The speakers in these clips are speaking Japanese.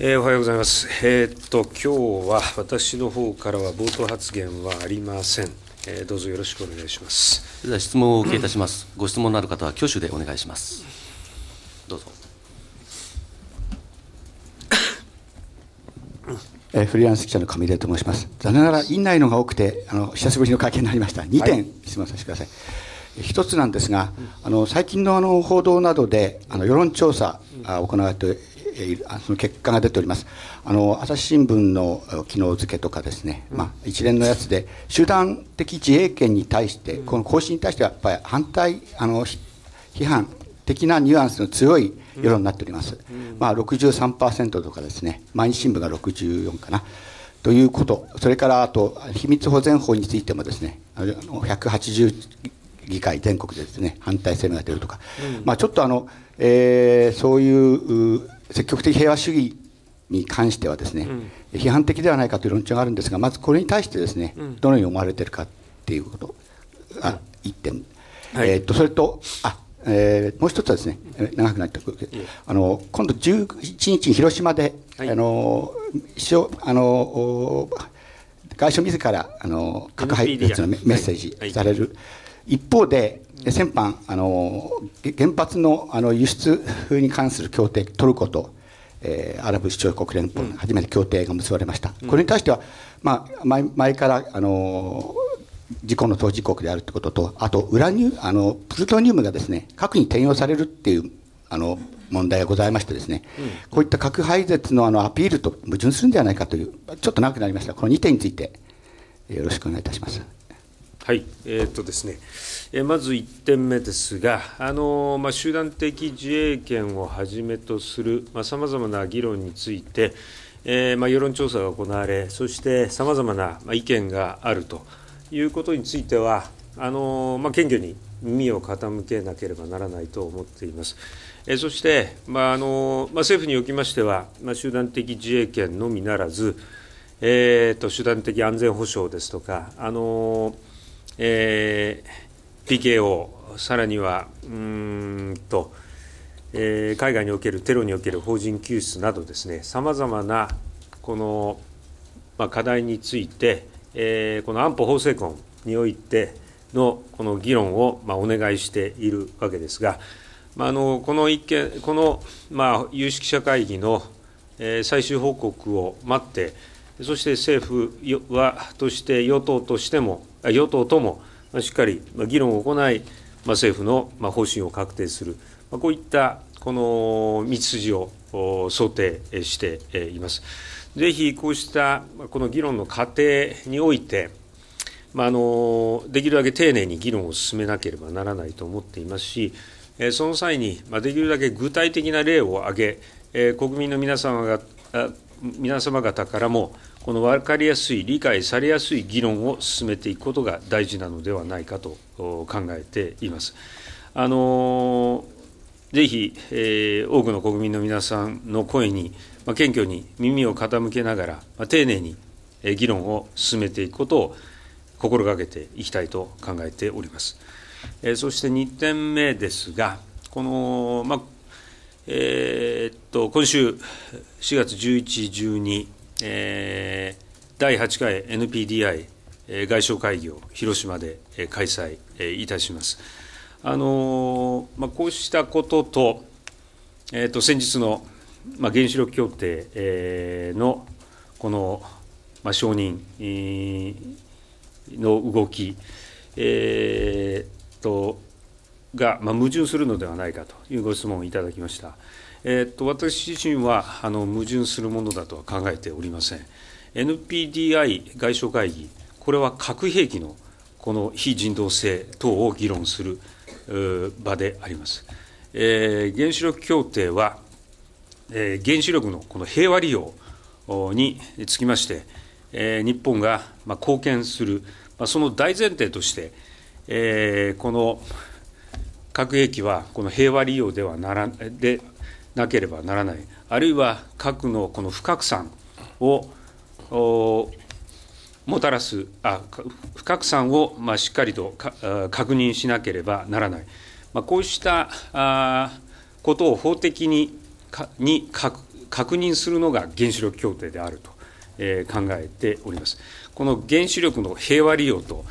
えー、おはようございます。えー、っと今日は私の方からは冒頭発言はありません。えー、どうぞよろしくお願いします。では質問をお受けいたします。ご質問のある方は挙手でお願いします。どうぞ。えー、フリーランス記者の上出と申します。残念ながら院内のが多くてあの久しぶりの会見になりました。2点質問させてください。一つなんですが、あの最近のあの報道などであの世論調査が行われてその結果が出ております。あの朝日新聞の昨日付とかですね、まあ、一連のやつで集団的自衛権に対して、この行使に対してはやっぱり反対あの批判的なニュアンスの強い世論になっております、まあ、63%とかですね毎日新聞が64かなということ。それからあと秘密保全法についてもですね180議会全国でですね反対声明が出るとか、まあ、ちょっとあの、えー、そういう積極的平和主義に関してはですね、うん、批判的ではないかという論調があるんですがまずこれに対してですね、うん、どのように思われているかっていうことが1点、はい、えー、っとそれとあえー、もう一つはですね、長くなってく。るあの今度11日に広島で、はい、あのあの外相自らあの核廃絶のメッセージされる、はい、一方で先般あの原発のあの輸出に関する協定トルコと、えー、アラブ首長国連邦初めて協定が結ばれました、うん、これに対しては、まあ、前前からあの事故の当事国であるということとあとウラニあのプルトニウムがですね核に転用されるっていうあの問題がございましてですね、うん、こういった核廃絶のあのアピールと矛盾するんではないかというちょっと長くなりました。この2点についてよろしくお願いいたします。はい、えー、っとですね、えまず1点目ですが、あのまあ、集団的自衛権をはじめとするさまざ、まな議論について、え、まあ、世論調査が行われ、そしてさまざまな意見があるということについては、あのまあ、謙虚に耳を傾けなければならないと思っています。えそして、まああのまあ、政府におきましては、まあ、集団的自衛権のみならず、えーと、集団的安全保障ですとか、あのえー、PKO、さらにはうんと、えー、海外におけるテロにおける法人救出などですね、さまざまなこの、まあ、課題について、えー、この安保法制婚においてのこの議論を、まあ、お願いしているわけですが、まあ、あのこの一件この、まあ、有識者会議の、えー、最終報告を待って、そして政府はとして与党としても与党ともしっかり議論を行い政府の方針を確定するこういったこの道筋を想定しています。ぜひこうしたこの議論の過程において、まあ、のできるだけ丁寧に議論を進めなければならないと思っていますし、その際にできるだけ具体的な例を挙げ、国民の皆様が皆様方からもこの分かりやすい、理解されやすい議論を進めていくことが大事なのではないかと考えています。あのぜひ、えー、多くの国民の皆さんの声に、まあ、謙虚に耳を傾けながら、まあ、丁寧に、え、議論を進めていくことを心がけていきたいと考えております。えー、そして2点目ですが、この、まあえー、っと今週4月11、12、え、第8回 NPDI 外相会議を広島で開催いたします。あのまあ、こうしたことと、えー、と先日の、まあ、原子力協定、えー、のこの、まあ、承認の動き、えー、とが、まあ、矛盾するのではないかというご質問をいただきました。えー、っと私自身はあの矛盾するものだとは考えておりません。NPDI 外相会議、これは核兵器のこの非人道性等を議論する場であります。えー、原子力協定は、えー、原子力のこの平和利用につきまして、えー、日本が、まあ、貢献する、まあ、その大前提として、えー、この核兵器はこの平和利用ではならでなければならない、あるいは核のこの不拡散をもたらすあ不拡散を、まあ、しっかりと確認しなければならない、まあ、こうしたあことを法的にかに確確認するのが原子力協定であると、え考えております。この原子力の平和利用と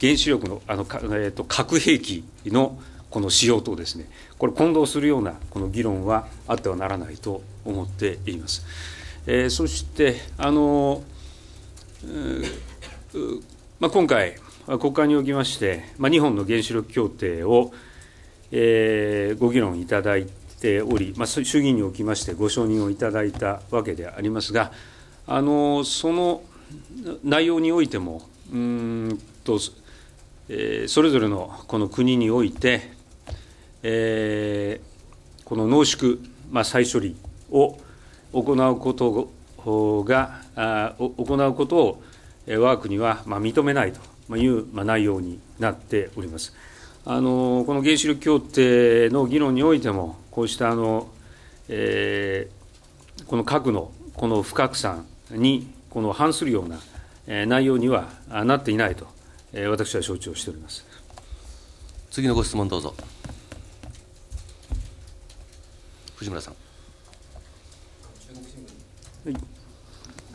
原子力のあの、えーと、核兵器のこの使用とですね、これ混同するようなこの議論はあってはならないと思っています。えー、そしてあの、まあ、今回、国会におきまして、まあ、日本の原子力協定を、えー、ご議論いただいており、まあ、衆議院におきましてご承認をいただいたわけでありますが、あのその内容においても、うんとえー、それぞれのこの国において、えー、この濃縮、まあ、再処理を行うことがあ行うことを我が国はまあ認めないというま内容になっております。あのこの原子力協定の議論においても、こうしたあの、えー、この核のこの不拡散にこの反するような内容にはなっていないと、私は承知をしております次のご質問、どうぞ。藤村さん。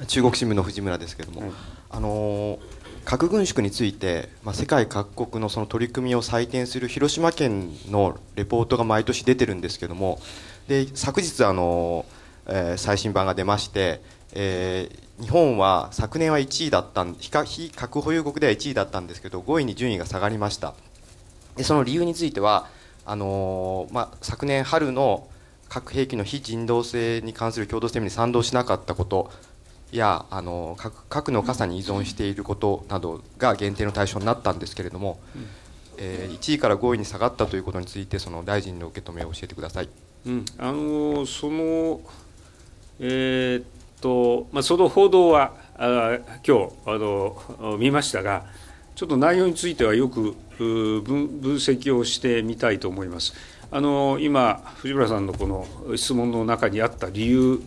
中国新聞の藤村ですけれども、はい、あの核軍縮について、まあ、世界各国のその取り組みを採点する広島県のレポートが毎年出てるんですけれどもで昨日あの、えー、最新版が出まして、えー、日本は昨年は1位だった非核保有国では1位だったんですけど5位に順位が下がりました。でその理由についてはあのー、まあ、昨年春の核兵器の非人道性に関する共同声明に賛同しなかったことやあの核核の傘に依存していることなどが限定の対象になったんですけれども、うん、えー、1位から5位に下がったということについてその大臣の受け止めを教えてください。うん、あのそのえー、っとまあ、その報道はあ今日あの見ましたが、ちょっと内容についてはよく分分析をしてみたいと思います。あの今、藤村さんのこの質問の中にあった理由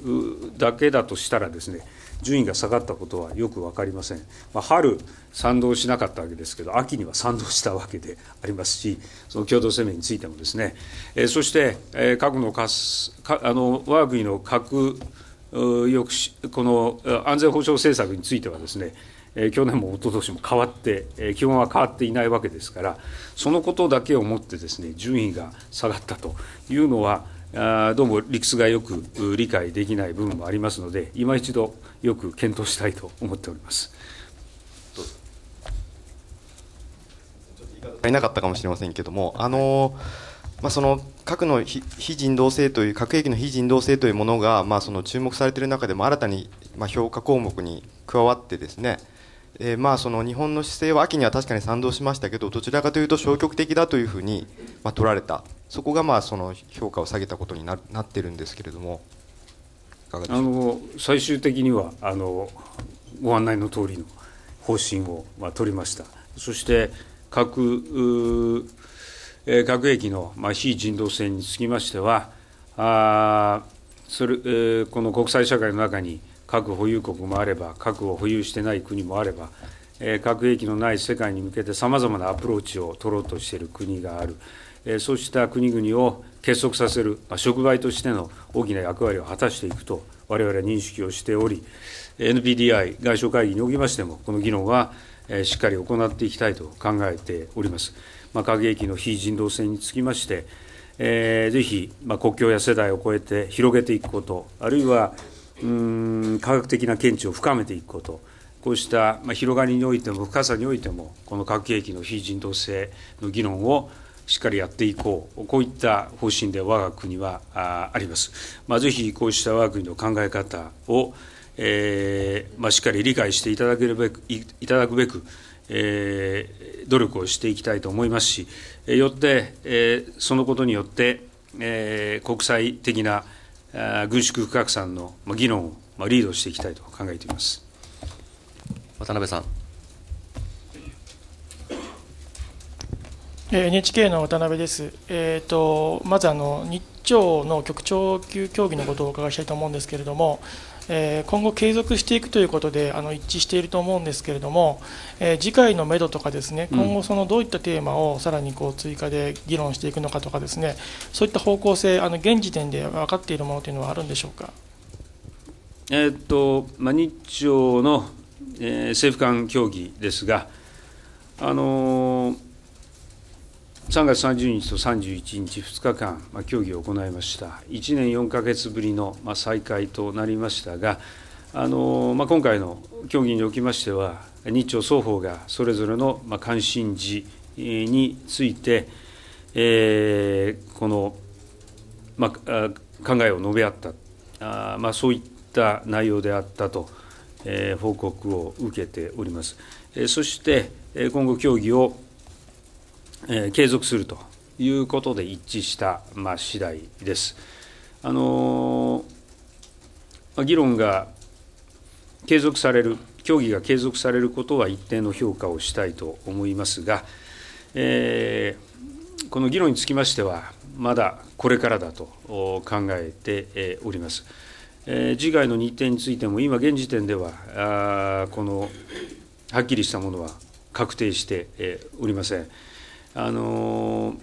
だけだとしたらですね、順位が下がったことはよく分かりません、まあ、春、賛同しなかったわけですけど、秋には賛同したわけでありますし、その共同声明についてもですね、えー、そして、えー、核のかすかあの我が国の核抑止、この安全保障政策についてはですね、え去年も一昨年も変わって、え基本は変わっていないわけですから、そのことだけをもってですね順位が下がったというのは、あどうも理屈がよく理解できない部分もありますので、今一度、よく検討したいと思っております。いなかったかもしれませんけども、あのまあ、その核の非人道性という核兵器の非人道性というものが、まあ、その注目されている中でも新たに、まあ、評価項目に加わってですね、えー、まあその日本の姿勢は秋には確かに賛同しましたけどどちらかというと消極的だというふうに、まあ、取られた。そこがまあその評価を下げたことにななってるんですけれども。あの最終的にはあのご案内の通りの方針を、まあ、取りました。そして核え核兵器の、まあ、非人道性につきましてはあそれ、えー、この国際社会の中に核保有国もあれば核を保有してない国もあれば、核兵器のない世界に向けてさまざまなアプローチを取ろうとしている国がある、そうした国々を結束させる、触媒としての大きな役割を果たしていくと我々は認識をしており NPDI 外相会議におきましてもこの議論はしっかり行っていきたいと考えております。まあ、核兵器の非人道性につきまして、えー、ぜひ、まあ、国境や世代を超えて広げていくこと、あるいはうん科学的な見地を深めていくこと、こうした、ま、広がりにおいても深さにおいても、この核兵器の非人道性の議論をしっかりやっていこう、こういった方針で我が国はあります。まあ、ぜひこうした我が国の考え方を、えーまあ、しっかり理解していただけるべくいただくべく、えー、努力をしていきたいと思いますし、よって、えー、そのことによって、えー、国際的な軍縮不拡散の議論をリードしていきたいと考えています渡辺さん。NHK の渡辺です、えーと、まずあの日朝の局長級協議のことをお伺いしたいと思うんですけれども、えー、今後継続していくということであの一致していると思うんですけれども、えー、次回のめどとかですね今後そのどういったテーマをさらにこう追加で議論していくのかとかですねそういった方向性あの現時点で分かっているものというのはあるんでしょうか？えー、っとまあ、日朝の、えー、政府間協議ですが、あのー、3月30日と31日、2日間、まあ、協議を行いました、1年4か月ぶりの、まあ、再開となりましたが、あの、まあ、今回の協議におきましては、日朝双方がそれぞれの、まあ、関心事について、えー、この、まあ、考えを述べ合った、あまあ、そういった内容であったと、えー、報告を受けております。えー、そして、今後、協議を、え、継続するということで一致した、まあ、次第です。あのー、議論が継続される、協議が継続されることは一定の評価をしたいと思いますが、えー、この議論につきましては、まだこれからだと考えております。え次回の日程についても、今現時点では、あこのはっきりしたものは確定しておりません。あの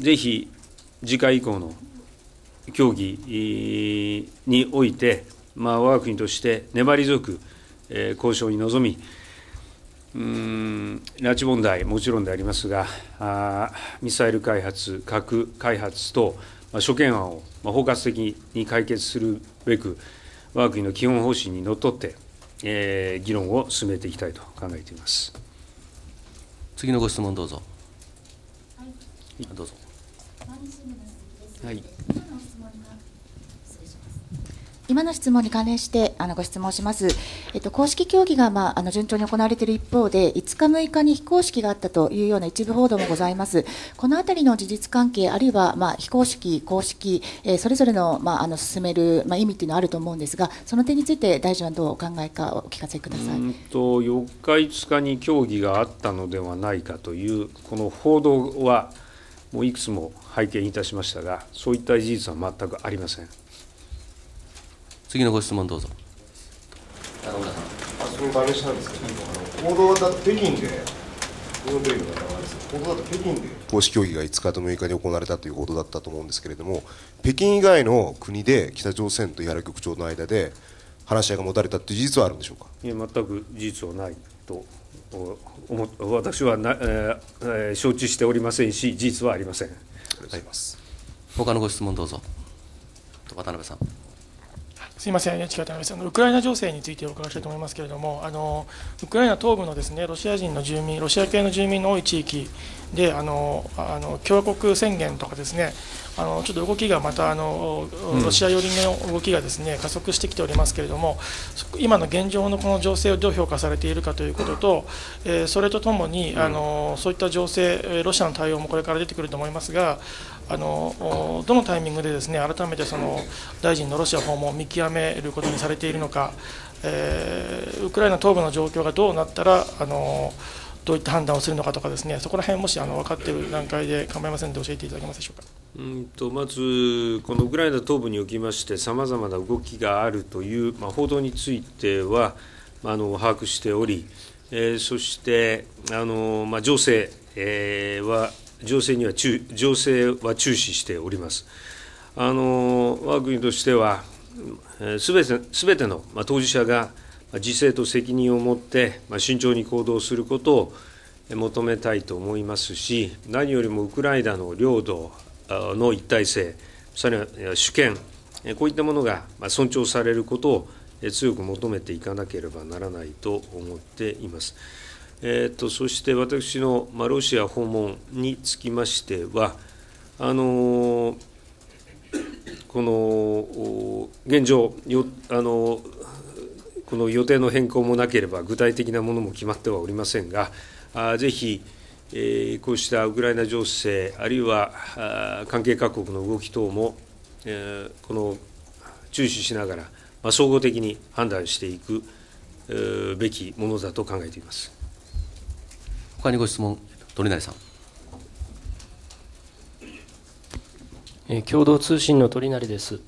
ぜひ次回以降の協議において、まあ、我が国として粘り強く交渉に臨み、拉致問題、もちろんでありますが、あミサイル開発、核開発等、まあ、諸懸案を、まあ、包括的に解決するべく、我が国の基本方針にのっとって、えー、議論を進めていきたいと考えています次のご質問、どうぞ。はい、どうぞ。はい。今の質問に関連してあのご質問します、えっと、公式協議が、まあ、あの順調に行われている一方で、5日、6日に非公式があったというような一部報道もございます、このあたりの事実関係、あるいは、まあ、非公式、公式、えー、それぞれの,、まあ、あの進める、まあ、意味というのはあると思うんですが、その点について、大臣はどうお考えか、お聞かせください。うんと4日、5日に協議があったのではないかという、この報道は、もういくつも拝見いたしましたが、そういった事実は全くありません。次のご質問どうぞ。あその関連したんですけど、報道だって北京で、報道だと北京で公式協議が5日と6日に行われたという報道だったと思うんですけれども、北京以外の国で北朝鮮と井原局長の間で話し合いが持たれたという事実はあるんでしょうか？いや全く事実はないと思私はな、えー、承知しておりませんし、事実はありません。ありがとうございます。他のご質問どうぞ。渡辺さん。すみません、NHK 渡辺さん、ウクライナ情勢についてお伺いしたいと思いますけれども、あのウクライナ東部のですねロシア人の住民、ロシア系の住民の多い地域で、あのあの共和国宣言とかですね、あのちょっと動きがまたあのロシア寄りの動きがですね加速してきておりますけれども、今の現状のこの情勢をどう評価されているかということと、えー、それとともにあのそういった情勢、ロシアの対応もこれから出てくると思いますが、あのどのタイミングでですね改めてその大臣のロシア訪問を見極めることにされているのか、えー、ウクライナ東部の状況がどうなったらあのどういった判断をするのかとかですねそこら辺もしあの分かっている段階で構いませんで教えていただけますでしょうか。うんとまず、このウクライナ東部におきまして、さまざまな動きがあるという、まあ、報道については、あの把握しており、えー、そしてあの、まあ、情勢、えー、は情勢には注情勢は注視しております。あの我が国としては、すべてすべての、当事者が自制と責任を持って、慎重に行動することを求めたいと思いますし、何よりもウクライナの領土の一体性、さらには主権、こういったものが尊重されることを強く求めていかなければならないと思っています。えーと、そして私の、まあ、ロシア訪問につきましては、あのこの現状よあのこの予定の変更もなければ具体的なものも決まってはおりませんが、あぜひ、えー、こうしたウクライナ情勢、あるいはあ関係各国の動き等も、えー、この注視しながら、まあ、総合的に判断していく、えー、べきものだと考えています。他にご質問、鳥成さん。え共同通信の鳥成です、はい、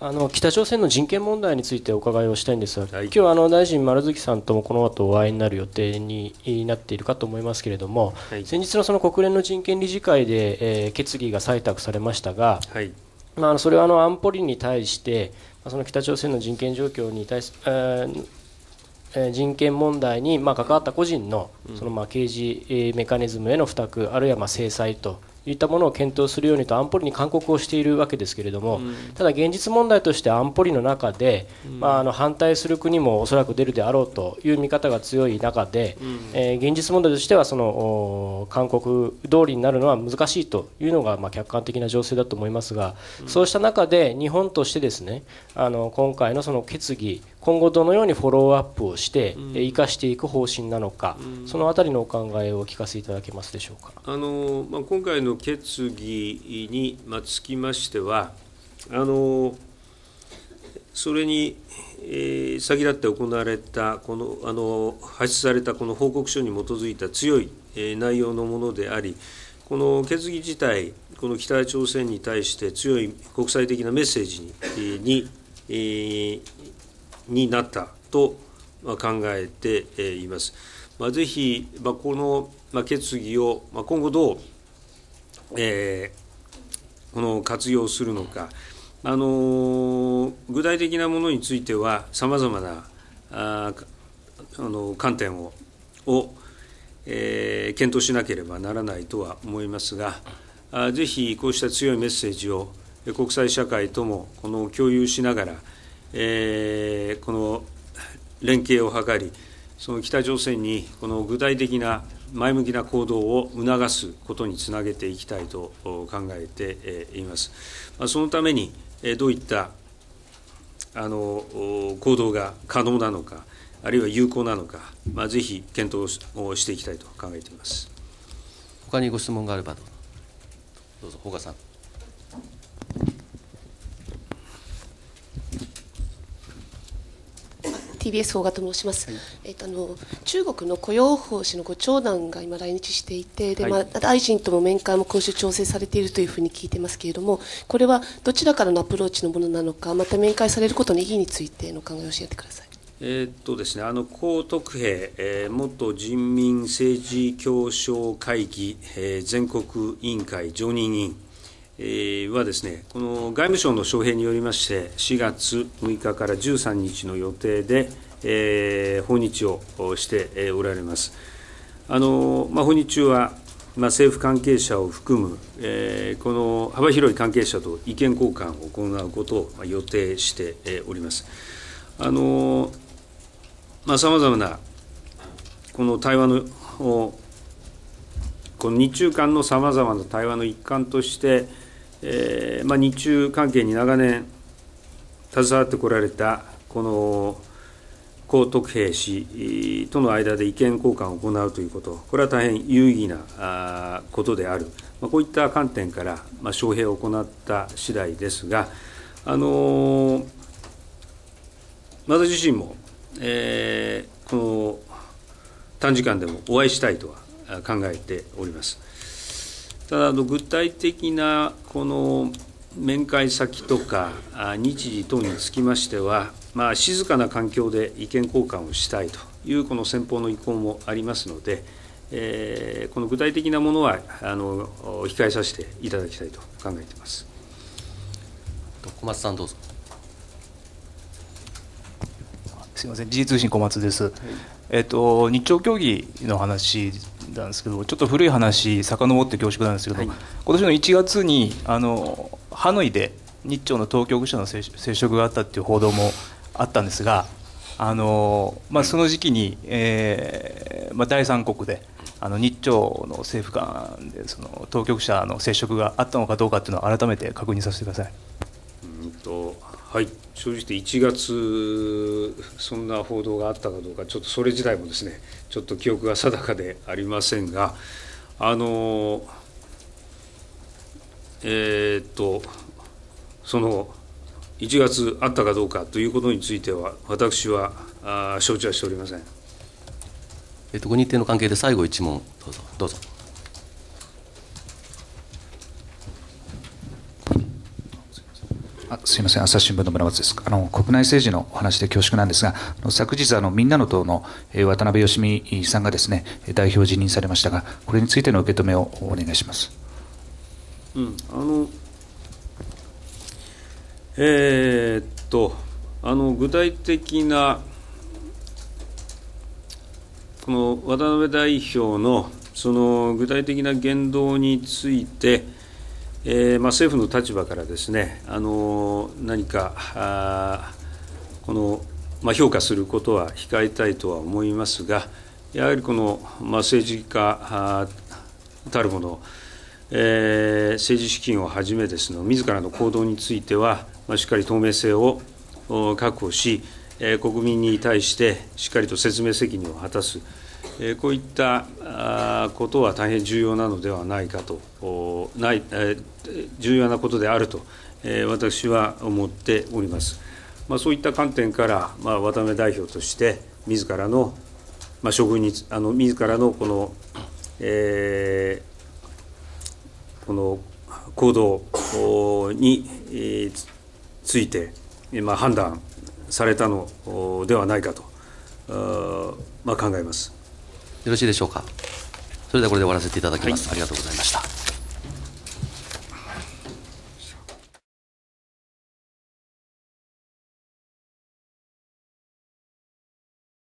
あの北朝鮮の人権問題についてお伺いをしたいんですが、はい、今日あの大臣、丸月さんともこの後お会いになる予定になっているかと思いますけれども、はい、先日のその国連の人権理事会で、えー、決議が採択されましたが、はい、まあ、それはあの安保理に対してその北朝鮮の人権状況に対す、えー、人権問題にまあ関わった個人のそのまあ刑事メカニズムへの付託あるいはまあ制裁といったものを検討するようにと安保理に勧告をしているわけですけれども、ただ現実問題として安保理の中で、まあ、あの反対する国もおそらく出るであろうという見方が強い中で、えー、現実問題としてはその勧告通りになるのは難しいというのがまあ客観的な情勢だと思いますが、そうした中で日本としてですねあの今回のその決議今後どのようにフォローアップをして生かしていく方針なのか、そのあたりのお考えをお聞かせいただけますでしょうか？あのまあ、今回の決議につきましては、あのそれに、えー、先立って行われたこのあの発出されたこの報告書に基づいた強い、えー、内容のものであり、この決議自体、この北朝鮮に対して強い国際的なメッセージにに、えー、になったと考えています。まあ、ぜひ、まあ、この決議を今後どう、えー、この活用するのか、あの具体的なものについては、さまざまなああの観点をを、えー、検討しなければならないとは思いますが、あぜひこうした強いメッセージを国際社会ともこの共有しながら、えー、この連携を図り、その北朝鮮にこの具体的な前向きな行動を促すことにつなげていきたいと考えています。そのためにどういったあの行動が可能なのか、あるいは有効なのか、まあ、ぜひ検討をしていきたいと考えています。他にご質問があればどうぞ、保賀さん。TBS 法賀と申します、はい、えっと、あの中国の雇用法氏のご長男が今、来日していてで、まあ、大臣とも面会も今週調整されているというふうに聞いてますけれども、これはどちらからのアプローチのものなのか、また面会されることの意義についての考えを教えてください。えー、っとですね、あの江徳平、えー、元人民政治協商会議、えー、全国委員会常任委員、えー、はですね、この外務省の招聘によりまして、4月6日から13日の予定で、えー、訪日をしておられます。あのまあ、訪日中は、まあ、政府関係者を含む、えー、この幅広い関係者と意見交換を行うことを予定しております。あのまあ、さまざまなこの対話のこの日中間のさまざまな対話の一環として、えーまあ、日中関係に長年携わってこられたこの江徳平氏との間で意見交換を行うということ、これは大変有意義なことである、まあこういった観点から、まあ、招聘を行った次第ですが、あの私自身も、えー、この短時間でもお会いしたいとは考えております。ただ、具体的なこの面会先とか日時等につきましては、まあ、静かな環境で意見交換をしたいというこの先方の意向もありますので、えー、この具体的なものはあの控えさせていただきたいと考えています。小松さんどうぞ。すみません、時事通信小松です。はい、えっと日朝協議の話なんですけど、ちょっと古い話遡って恐縮なんですけど、はい、今年の1月にあのハノイで日朝の当局者の接触があったっていう報道もあったんですが、あのまあ、その時期に、えーまあ、第三国であの日朝の政府間でその当局者の接触があったのかどうかっていうのを改めて確認させてください。うんとはい正直1月、そんな報道があったかどうか、ちょっとそれ自体もですね、ちょっと記憶が定かでありませんが、あのえー、っと、その1月あったかどうかということについては、私はあ承知はしておりません。えっと、ご日程の関係で最後一問、どうぞ。どうぞすみません、朝日新聞の村松です。あの国内政治のお話で恐縮なんですが、昨日あのみんなの党の渡辺義美さんがですね代表辞任されましたが、これについての受け止めをお願いします。うん、あのえー、っとあの具体的なこの渡辺代表のその具体的な言動について、えーまあ、政府の立場からですねあの何かあこの、まあ、評価することは控えたいとは思いますがやはりこの、まあ、政治家たるもの、えー、政治資金をはじめですの自らの行動については、まあ、しっかり透明性を確保し、えー、国民に対してしっかりと説明責任を果たす。こういったことは大変重要なのではないかと、ない重要なことであると、私は思っております。まあ、そういった観点から、まあ、渡辺代表として、自らの、まあ、処遇に、あの自らのこの、えー、この行動について、まあ、判断されたのではないかと、まあ、考えます。よろしいでしょうか。それではこれで終わらせていただきます。はい、ありがとうございました。